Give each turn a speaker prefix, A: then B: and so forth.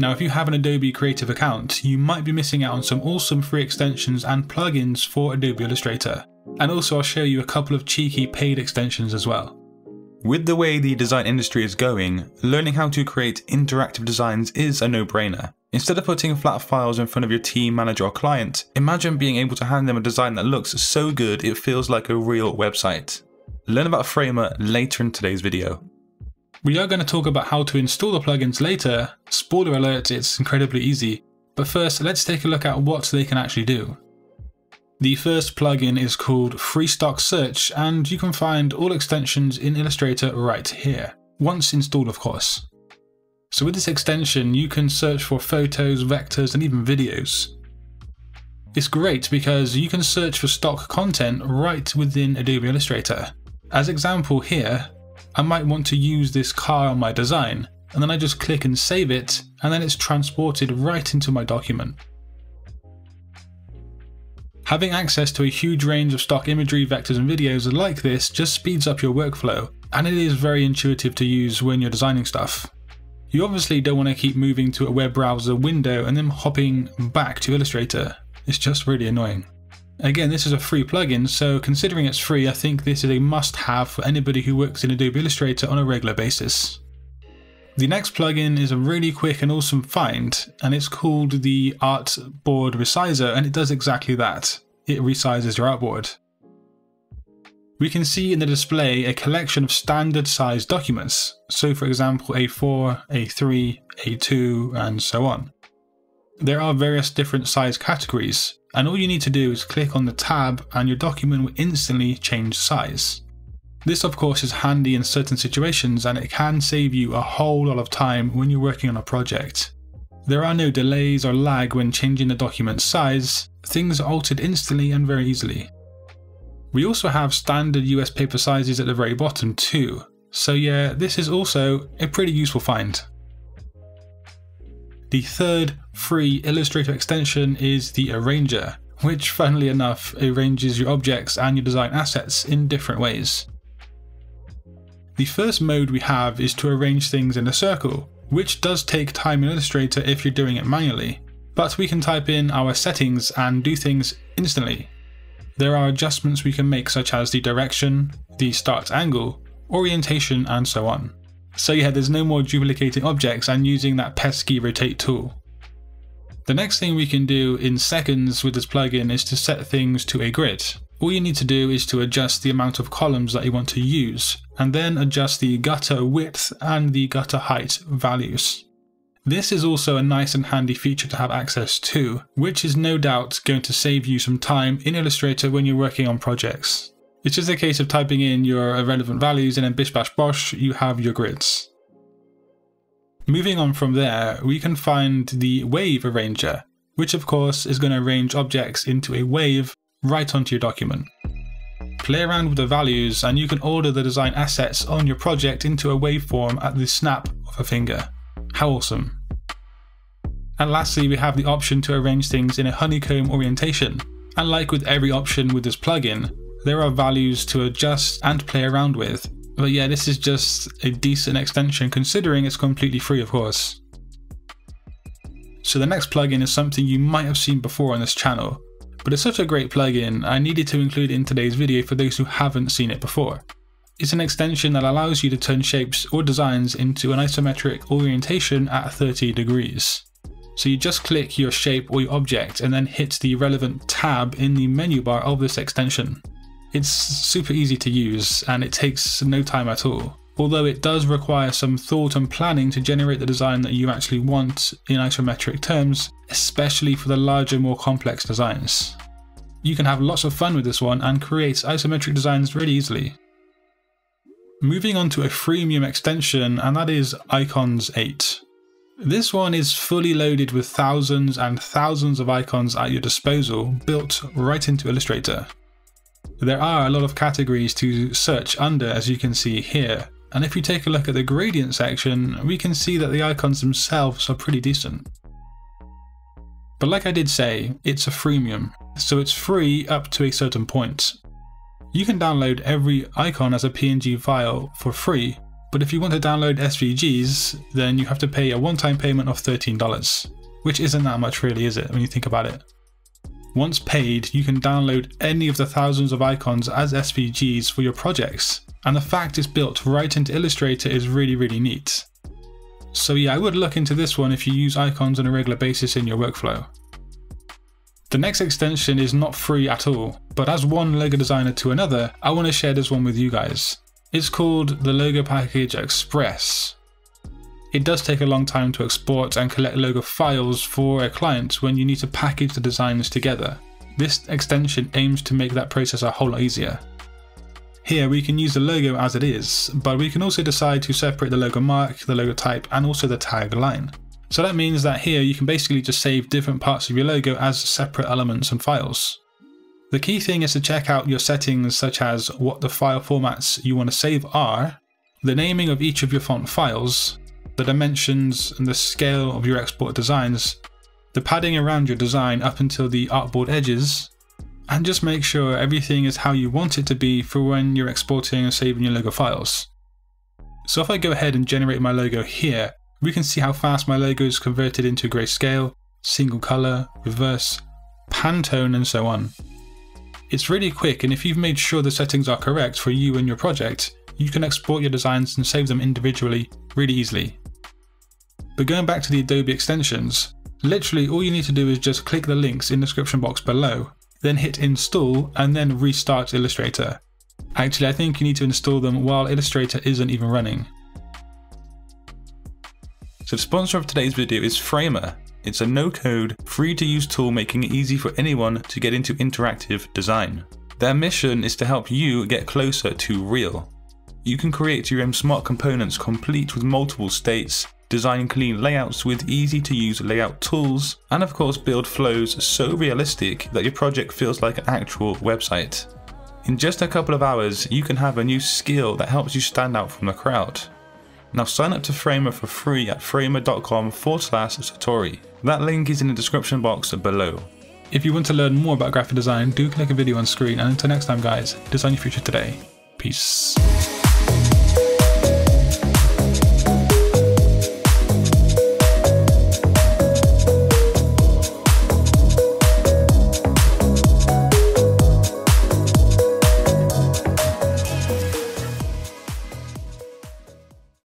A: Now if you have an Adobe Creative account, you might be missing out on some awesome free extensions and plugins for Adobe Illustrator. And also I'll show you a couple of cheeky paid extensions as well. With the way the design industry is going, learning how to create interactive designs is a no-brainer. Instead of putting flat files in front of your team, manager or client, imagine being able to hand them a design that looks so good it feels like a real website. Learn about Framer later in today's video. We are going to talk about how to install the plugins later. Spoiler alert, it's incredibly easy. But first, let's take a look at what they can actually do. The first plugin is called Freestock Search and you can find all extensions in Illustrator right here, once installed of course. So with this extension you can search for photos, vectors and even videos. It's great because you can search for stock content right within Adobe Illustrator. As example here, I might want to use this car on my design and then I just click and save it and then it's transported right into my document. Having access to a huge range of stock imagery, vectors and videos like this just speeds up your workflow, and it is very intuitive to use when you're designing stuff. You obviously don't want to keep moving to a web browser window and then hopping back to Illustrator. It's just really annoying. Again, this is a free plugin, so considering it's free, I think this is a must have for anybody who works in Adobe Illustrator on a regular basis. The next plugin is a really quick and awesome find, and it's called the Artboard Resizer, and it does exactly that. It resizes your artboard. We can see in the display a collection of standard size documents, so for example A4, A3, A2, and so on. There are various different size categories, and all you need to do is click on the tab and your document will instantly change size. This of course is handy in certain situations and it can save you a whole lot of time when you're working on a project. There are no delays or lag when changing the document size, things are altered instantly and very easily. We also have standard US paper sizes at the very bottom too, so yeah, this is also a pretty useful find. The third free Illustrator extension is the Arranger, which funnily enough arranges your objects and your design assets in different ways. The first mode we have is to arrange things in a circle, which does take time in Illustrator if you're doing it manually, but we can type in our settings and do things instantly. There are adjustments we can make such as the direction, the start angle, orientation and so on. So yeah, there's no more duplicating objects and using that pesky rotate tool. The next thing we can do in seconds with this plugin is to set things to a grid. All you need to do is to adjust the amount of columns that you want to use, and then adjust the gutter width and the gutter height values. This is also a nice and handy feature to have access to, which is no doubt going to save you some time in Illustrator when you're working on projects. It's just a case of typing in your irrelevant values and then bish bash bosh, you have your grids. Moving on from there, we can find the Wave Arranger, which of course is going to arrange objects into a wave right onto your document. Play around with the values and you can order the design assets on your project into a waveform at the snap of a finger. How awesome. And lastly, we have the option to arrange things in a honeycomb orientation. And like with every option with this plugin, there are values to adjust and play around with. But yeah, this is just a decent extension considering it's completely free of course. So the next plugin is something you might have seen before on this channel, but it's such a great plugin I needed to include it in today's video for those who haven't seen it before. It's an extension that allows you to turn shapes or designs into an isometric orientation at 30 degrees. So you just click your shape or your object and then hit the relevant tab in the menu bar of this extension. It's super easy to use and it takes no time at all although it does require some thought and planning to generate the design that you actually want in isometric terms, especially for the larger, more complex designs. You can have lots of fun with this one and create isometric designs really easily. Moving on to a freemium extension, and that is Icons 8. This one is fully loaded with thousands and thousands of icons at your disposal, built right into Illustrator. There are a lot of categories to search under as you can see here, and if you take a look at the gradient section, we can see that the icons themselves are pretty decent. But like I did say, it's a freemium, so it's free up to a certain point. You can download every icon as a PNG file for free, But if you want to download SVGs, then you have to pay a one-time payment of $13, which isn't that much really, is it, when you think about it? Once paid, you can download any of the thousands of icons as SVGs for your projects, and the fact it's built right into Illustrator is really, really neat. So yeah, I would look into this one if you use icons on a regular basis in your workflow. The next extension is not free at all, but as one logo designer to another, I want to share this one with you guys. It's called the Logo Package Express. It does take a long time to export and collect logo files for a client when you need to package the designs together. This extension aims to make that process a whole lot easier. Here we can use the logo as it is, but we can also decide to separate the logo mark, the logo type, and also the tag line. So that means that here you can basically just save different parts of your logo as separate elements and files. The key thing is to check out your settings such as what the file formats you want to save are, the naming of each of your font files, the dimensions and the scale of your export designs, the padding around your design up until the artboard edges, and just make sure everything is how you want it to be for when you're exporting and saving your logo files. So if I go ahead and generate my logo here, we can see how fast my logo is converted into grayscale, single color, reverse, Pantone and so on. It's really quick and if you've made sure the settings are correct for you and your project, you can export your designs and save them individually really easily. But going back to the Adobe extensions, literally all you need to do is just click the links in the description box below, then hit install and then restart Illustrator. Actually I think you need to install them while Illustrator isn't even running. So the sponsor of today's video is Framer, it's a no-code, free-to-use tool making it easy for anyone to get into interactive design. Their mission is to help you get closer to real. You can create your own smart components complete with multiple states, design clean layouts with easy to use layout tools, and of course build flows so realistic that your project feels like an actual website. In just a couple of hours, you can have a new skill that helps you stand out from the crowd. Now sign up to Framer for free at framer.com forward slash Satori. That link is in the description box below. If you want to learn more about graphic design, do click a video on screen and until next time guys, design your future today. Peace.